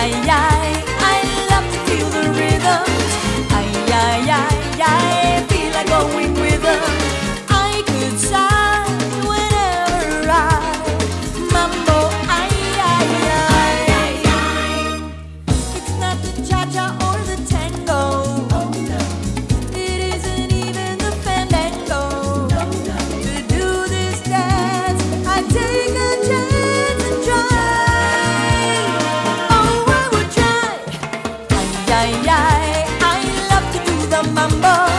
哎呀。mambo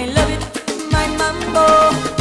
I love it, my mambo.